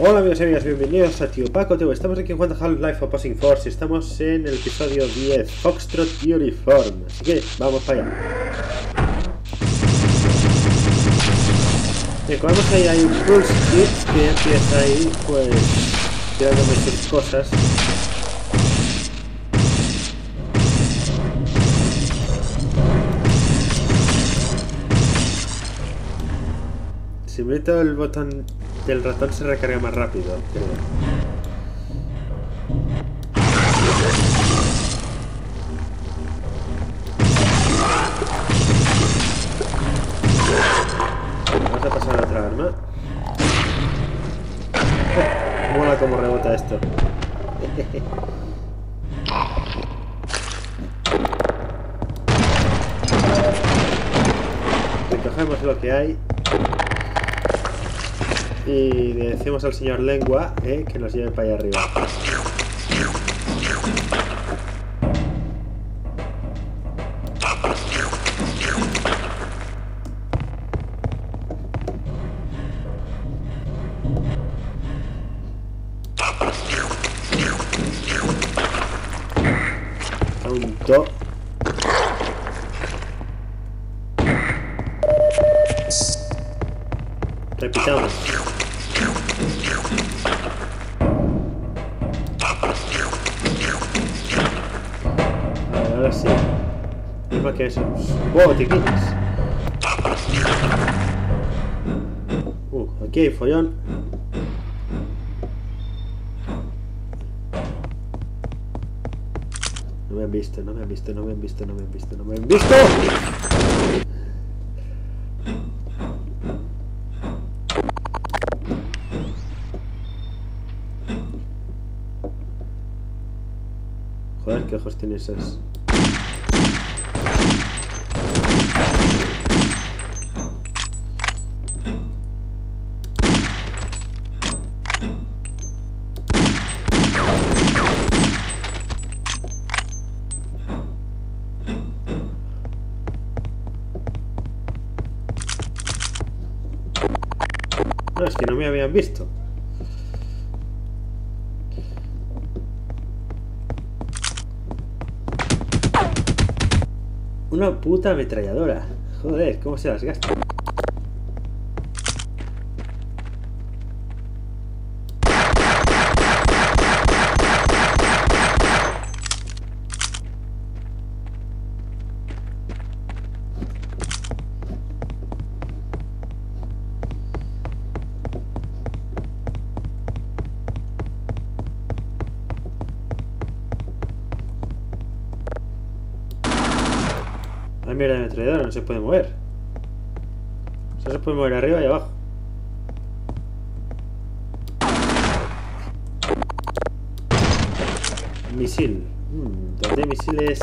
Hola amigos y amigas, bienvenidos a Tío Paco. Estamos aquí jugando Half-Life Opposing Force y estamos en el episodio 10, Foxtrot Uniform. Así que vamos para allá. Vemos ahí hay un Pulse Kids que empieza ahí, pues, tirándome sus cosas. Si meto el botón del ratón se recarga más rápido. Vamos a pasar a otra arma. Mola como rebota esto. Recogemos lo que hay y le decimos al señor Lengua eh, que nos lleve para allá arriba. Repitamos. Que esos. ¡Wow, tiquillas! Uh, aquí hay follón. No me han visto, no me han visto, no me han visto, no me han visto, no me han visto. Joder, qué ojos tiene esas. Es que no me habían visto. Una puta ametralladora. Joder, ¿cómo se las gasta? No se puede mover. Solo se puede mover arriba y abajo. Misil. Mm, donde hay misiles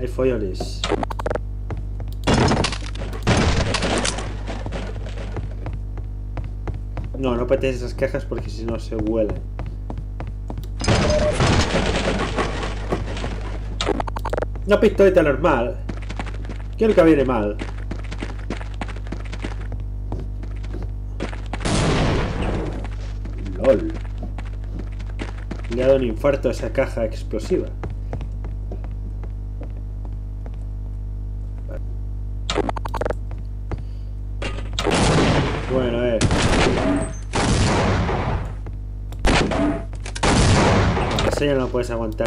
hay follones. No, no patees esas cajas porque si no se vuelan. Una pistoleta normal. ¿Qué es lo que viene mal? LOL. Le ha dado un infarto a esa caja explosiva. Bueno, ver. Eso ya no puedes aguantar.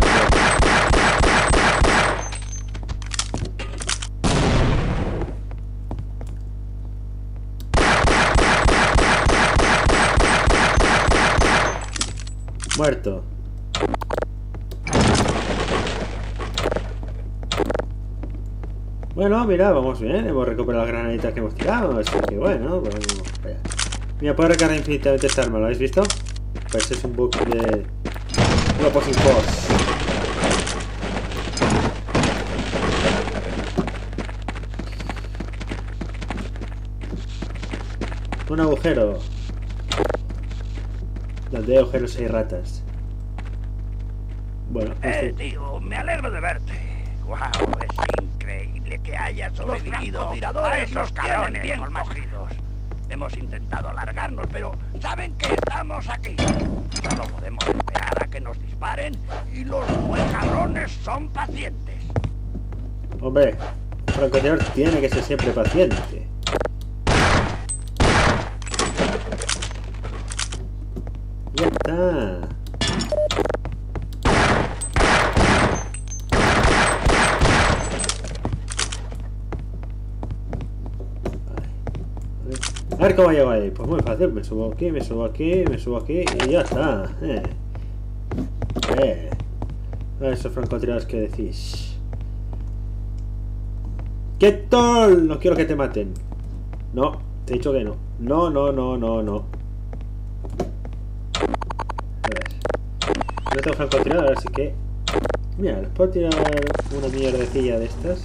Muerto. Bueno, mira, vamos bien. Hemos recuperado las granaditas que hemos tirado. Así que bueno, pues vamos para allá. Mira, puedo recargar infinitamente esta arma, ¿lo habéis visto? Pues es un bug de... Pues Force. Un agujero. Donde hay agujeros hay ratas. Bueno, Eh, este- tío, me alegro de verte. Wow, es increíble que hayas sobrevivido a esos carones bien cogidos. Hemos intentado alargarnos, pero saben que estamos aquí. Solo podemos esperar a que nos disparen y los buen cabrones son pacientes. Hombre, francotirador tiene que ser siempre paciente. Ya está. A ver cómo llego ahí. Pues muy fácil. Me subo aquí, me subo aquí, me subo aquí y ya está. Eh. Eh. A ver, esos francotiradores que decís. ¿Qué tal? No quiero que te maten. No, te he dicho que no. No, no, no, no, no. No tengo francotirador, así que... Mira, les puedo tirar una mierdecilla de estas.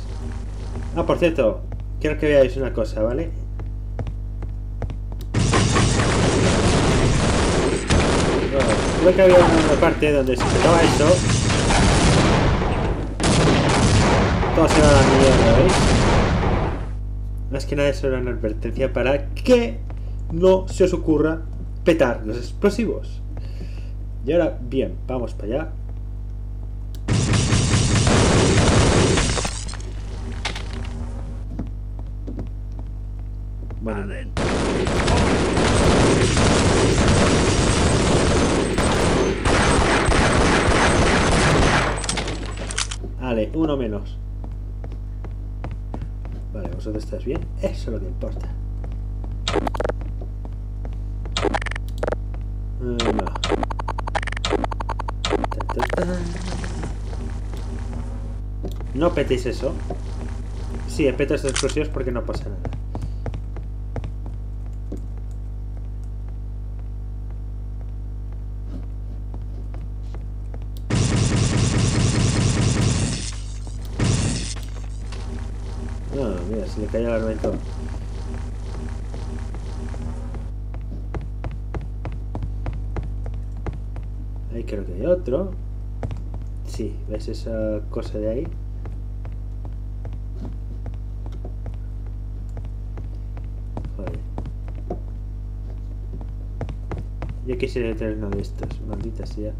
Ah, por cierto, quiero que veáis una cosa, ¿vale? Bueno, que había una parte donde se quitaba eso. Todo se va a la mierda, ¿veis? Más que nada eso era una advertencia para que no se os ocurra petar los explosivos. Y ahora, bien, vamos para allá. Vale, uno menos. Vale, vosotros estáis bien. Eso es lo que importa. Eh, no. No petéis eso. Sí, peto estos explosivos porque no pasa nada. No, mira, se le cae el armamento. Ahí creo que hay otro. Sí, ¿ves esa cosa de ahí? Quisiera tener uno de estos, maldita sea.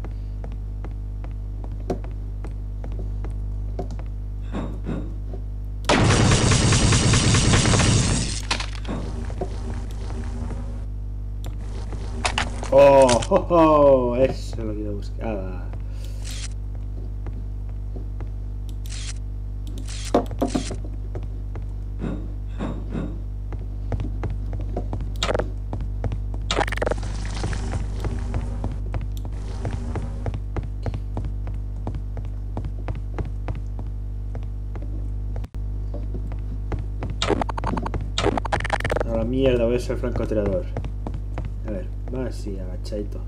Oh, oh, oh, eso es lo que yo buscaba. Mierda, voy a ser francotirador. A ver, va así, agachadito.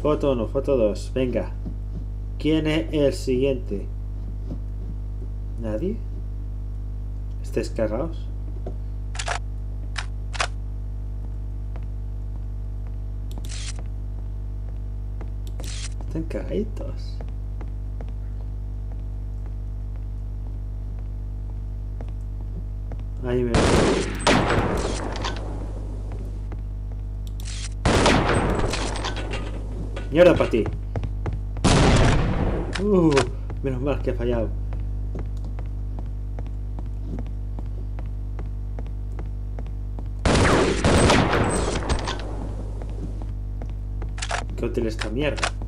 Foto 1, foto 2, venga. ¿Quién es el siguiente? ¿Nadie? ¿Estáis cagados? Cagaditos. Ahí me para ti. Uh, menos mal que ha fallado. Qué útil esta mierda.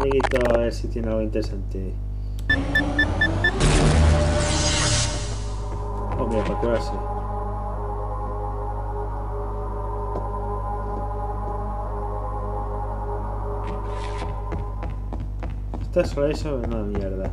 Amiguito a ver si tiene algo interesante. Oh, mira, para sí. Está solo eso, una mierda.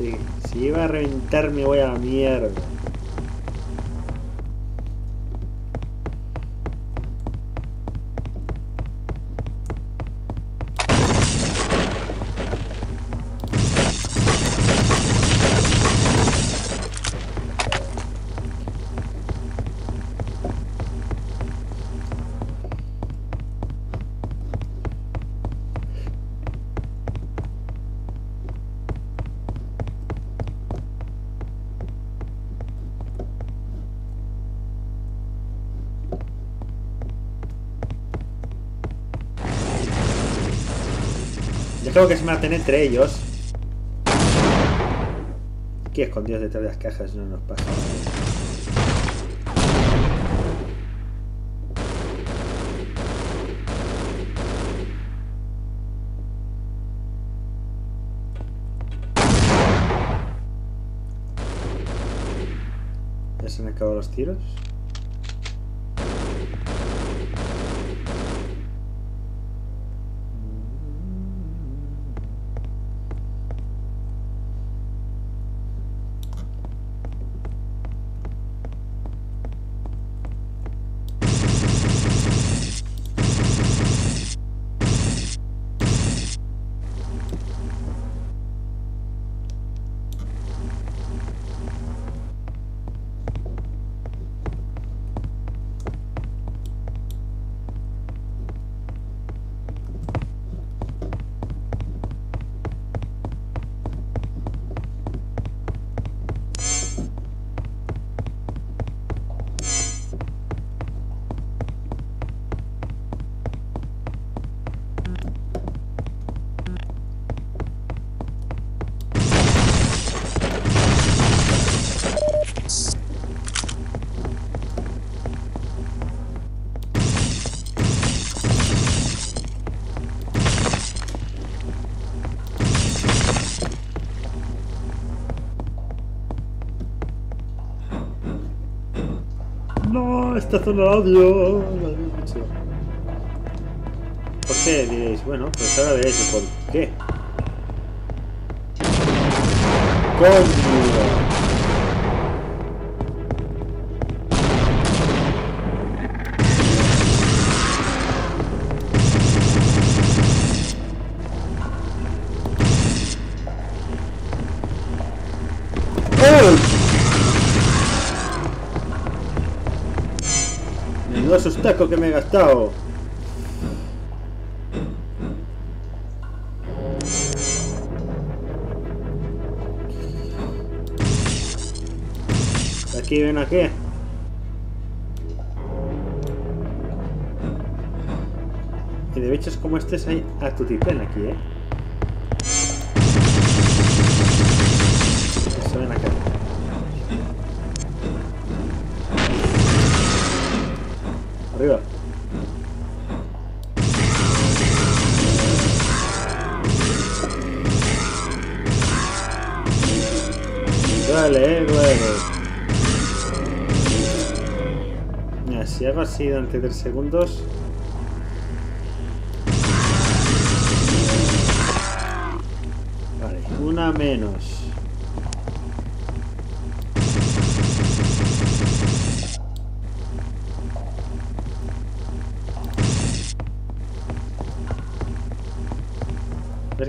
Si iba a reventar me voy a la mierda. Yo creo que se maten entre ellos. Aquí escondidos detrás de las cajas no nos pasa. ¿Ya se han acabado los tiros? No, esta zona la odio. la odio mucho. ¿Por qué? Diréis, bueno, pues ahora veréis el por qué. Menudo sustaco que me he gastado. Aquí ven aquí. Y de bichos como estos hay a tutipén aquí, eh. Arriba. Vale, eh. Mira, si hago así durante 3 segundos. Vale, una menos.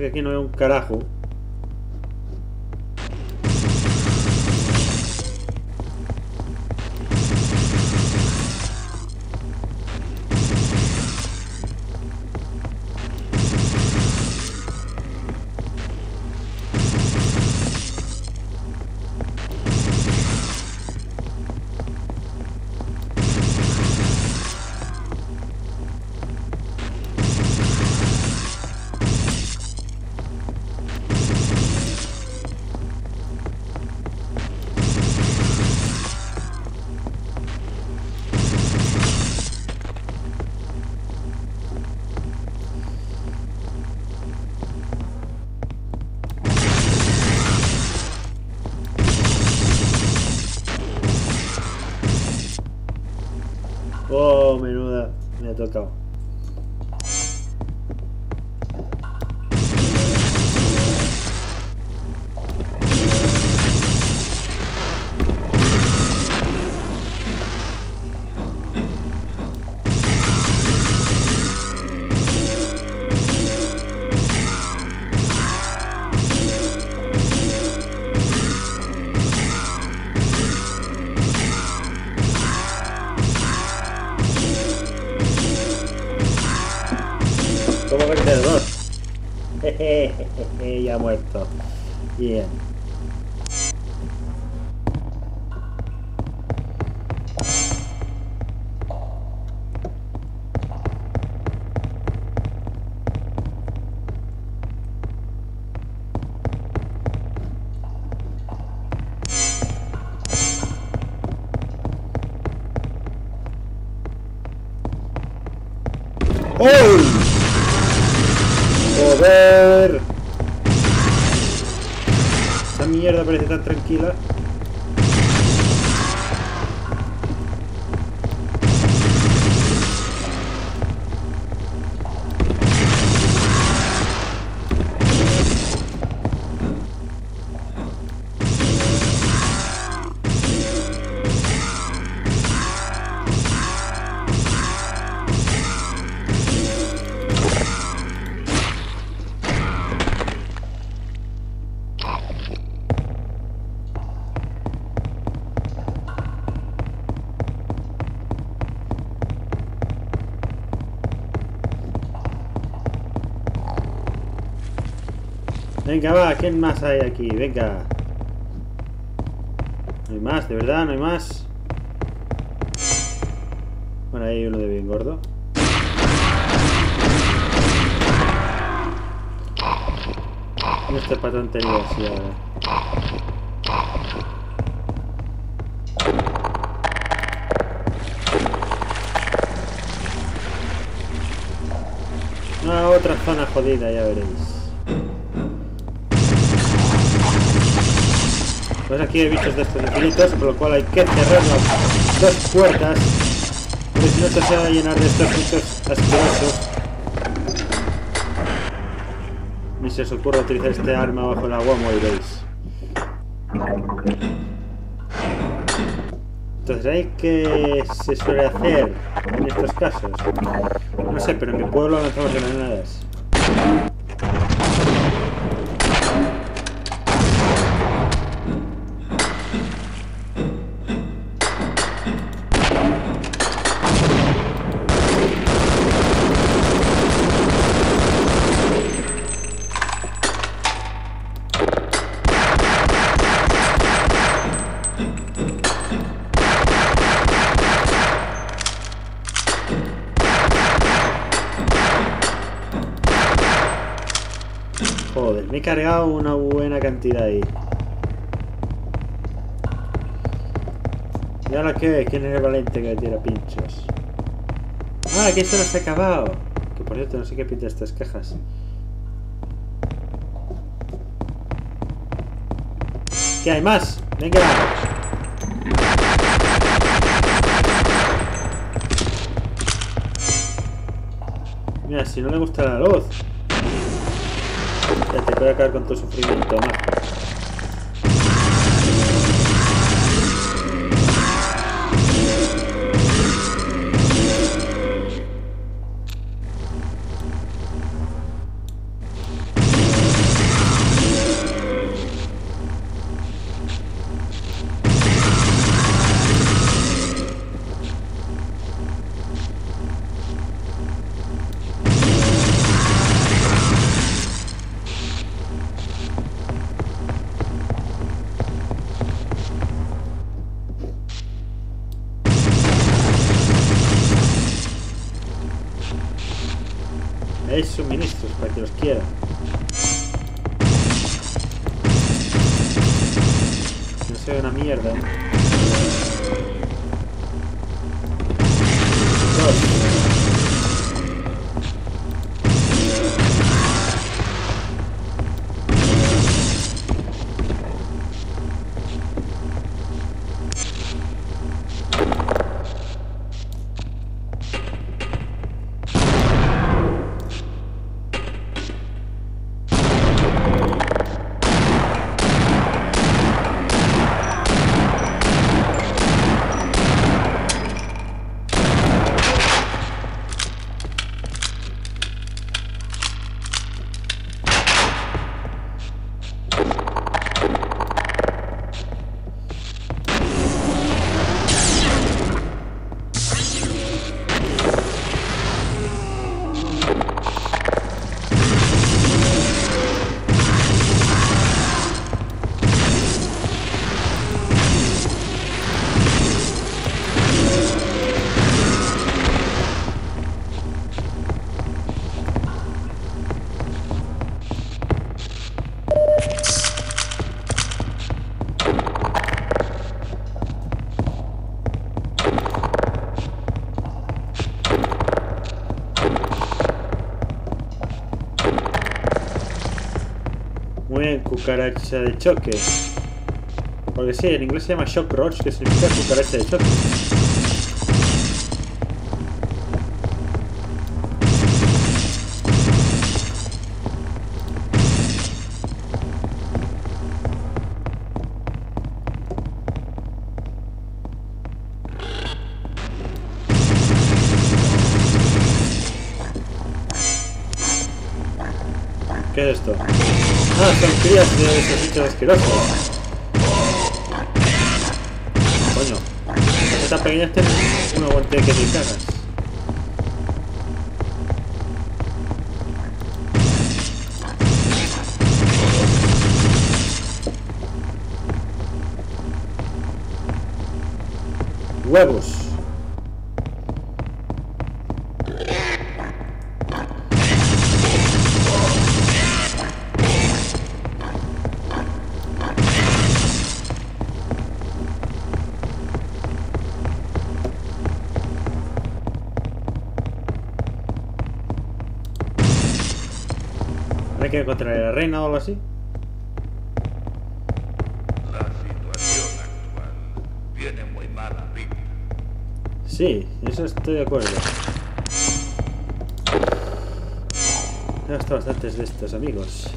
Que aquí no veo un carajo. abbiamo Esta mierda parece tan tranquila. Venga, va, ¿quién más hay aquí? Venga. No hay más, de verdad, no hay más. Bueno, ahí hay uno de bien gordo. No está para tonterías, sí, ahora. Una otra zona jodida, ya veréis. Pues aquí hay bichos de estos infinitos, por lo cual hay que cerrar las dos puertas. Porque si no se va a llenar de estos bichos asquerosos. Ni se os ocurre utilizar este arma bajo el agua, moriréis. Entonces, ¿hay qué se suele hacer en estos casos? No sé, pero en mi pueblo lanzamos granadas. Cargado una buena cantidad ahí. ¿Y ahora qué? ¿Quién es el valiente que tira pinchos? Ah, que esto no se ha acabado. Que por cierto, no sé qué pinta estas cajas. ¿Qué hay más? Venga. Mira, si no le gusta la luz. Te voy a acabar con tu sufrimiento, más. Hay suministros para que los quiera. No ve una mierda. Dos. Cucaracha de choque. Porque sí, en inglés se llama shock roach, que significa cucaracha de choque. Coño. Estas pequeñas tienen un aguante que te. Huevos. Que encontrar a la reina o algo así. La situación actual tiene muy mala pinta. Sí, eso estoy de acuerdo. He gastado bastantes de estos amigos.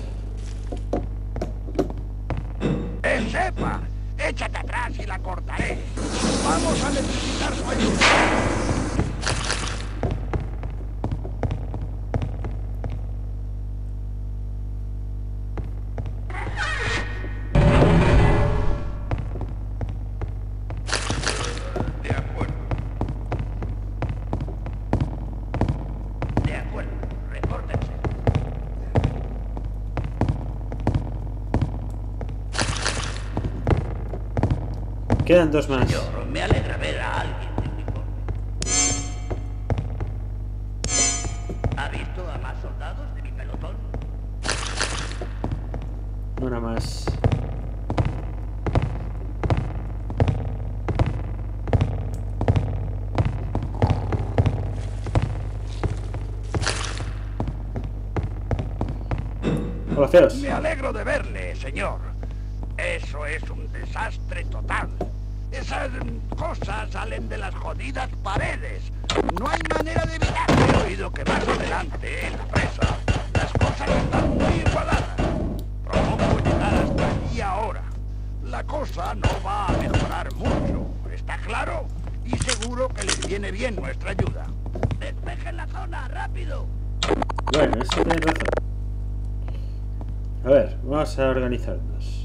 Quedan dos más. Señor, me alegra ver a alguien de uniforme. ¿Ha visto a más soldados de mi pelotón? Una más. Hola, feos. Me alegro de verle, señor. Eso es un desastre total. Esas cosas salen de las jodidas paredes. No hay manera de evitarlo. He oído que más adelante, en la presa, las cosas están muy igualadas. Propongo llegar hasta allí ahora. La cosa no va a mejorar mucho, ¿está claro? Y seguro que les viene bien nuestra ayuda. ¡Despejen la zona, rápido! Bueno, eso tienes razón. A ver, vamos a organizarnos.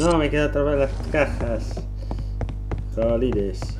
No, me queda atrapar las cajas. Jolines.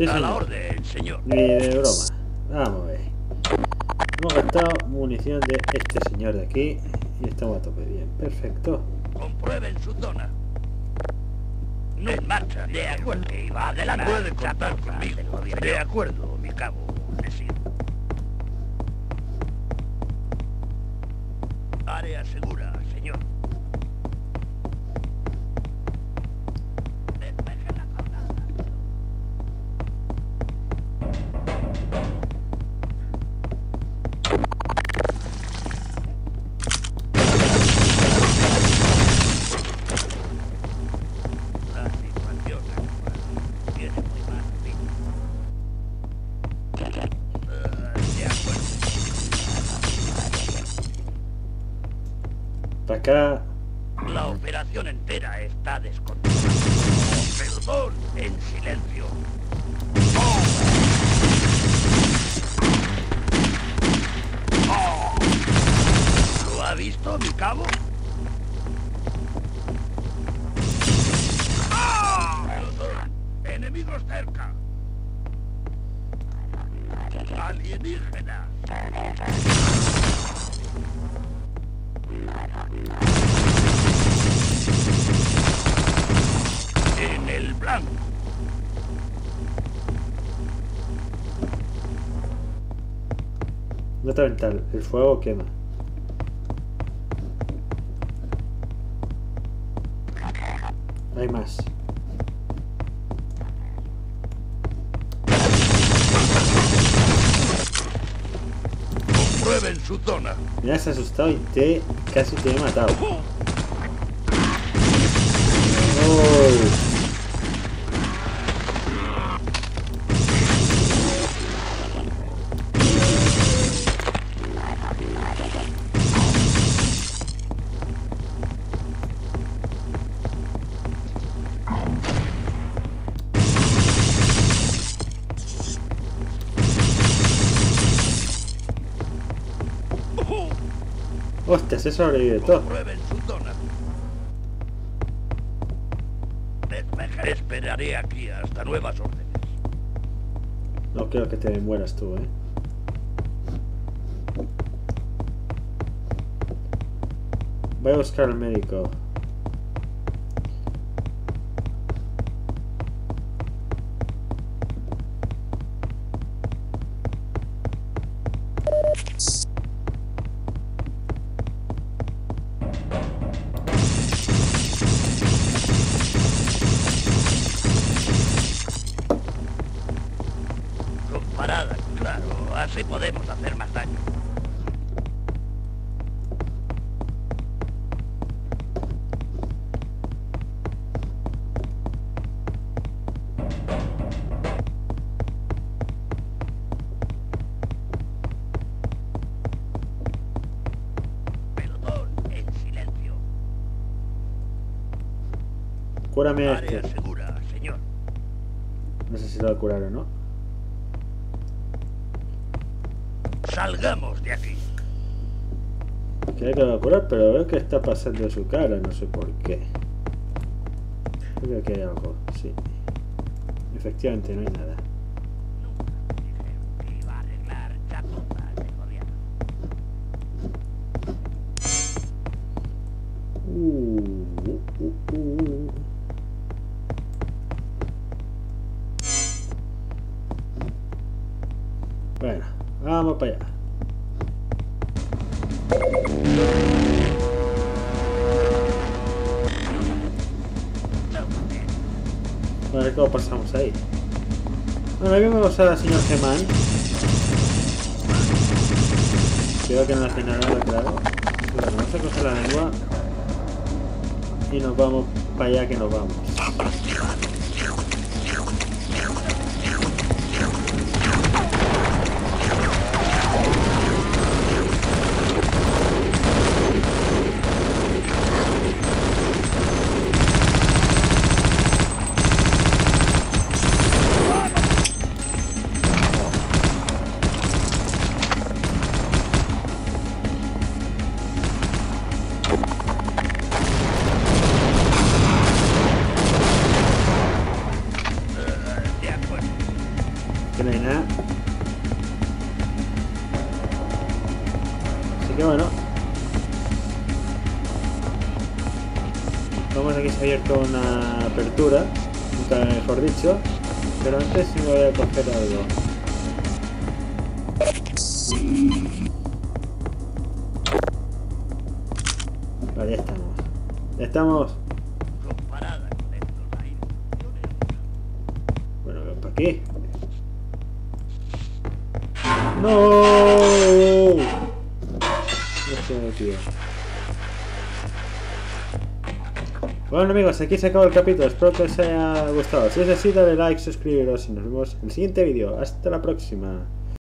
Sí, A la orden, señor. Ni de broma. Vamos a ver. Hemos gastado munición de este señor de aquí y estamos a tope bien. Perfecto. Comprueben su zona. No en marcha. De acuerdo. Y va adelante. Puede contar conmigo. De acuerdo, mi cabo. Sigo. Área segura, señor. En el blanco. Nota mental. El fuego quema. Hay más. Su zona. Me has asustado y te casi te he matado. ¡Uy! Hostia, se sobrevive todo. Esperaré aquí hasta nuevas órdenes. No quiero que te mueras tú, eh. Voy a buscar al médico. A este. segura, señor. No sé si lo va a curar o no. Salgamos de aquí. Creo que lo va a curar, pero veo que está pasando su cara, no sé por qué. Creo que hay algo, sí. Efectivamente, no hay nada. Chapuzas de gobierno. Uh, uh, uh, para allá. Ver cómo pasamos ahí. Bueno, aquí vamos a la señor Geman. Creo que no hace nada, claro. Bueno, vamos a coger la lengua. Y nos vamos para allá que nos vamos. Amigos, aquí se acaba el capítulo. Espero que os haya gustado. Si es así, dale like, suscribiros y nos vemos en el siguiente vídeo. Hasta la próxima.